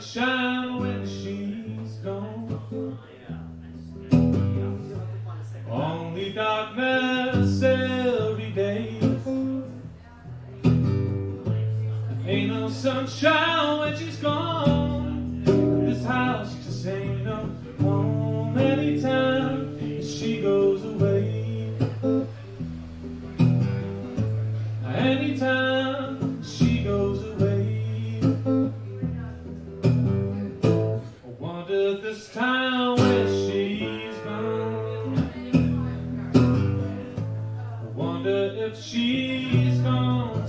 sunshine when she's gone. Only darkness every day. Ain't no sunshine She's gone.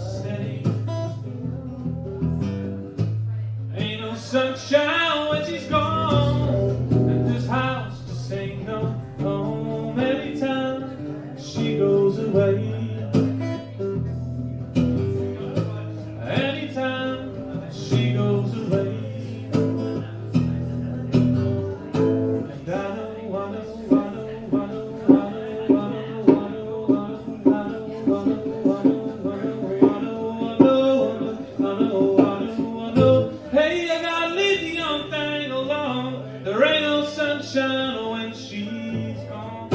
There ain't no sunshine when she's gone.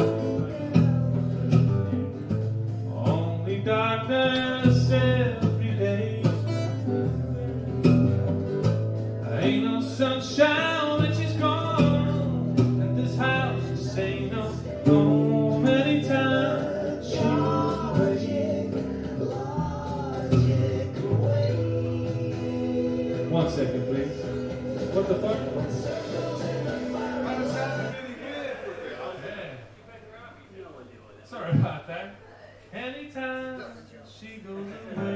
Only darkness every day. Ain't no sunshine when she's gone. And this house just ain't no home anytime. One second, please. What the fuck? Anytime she goes away.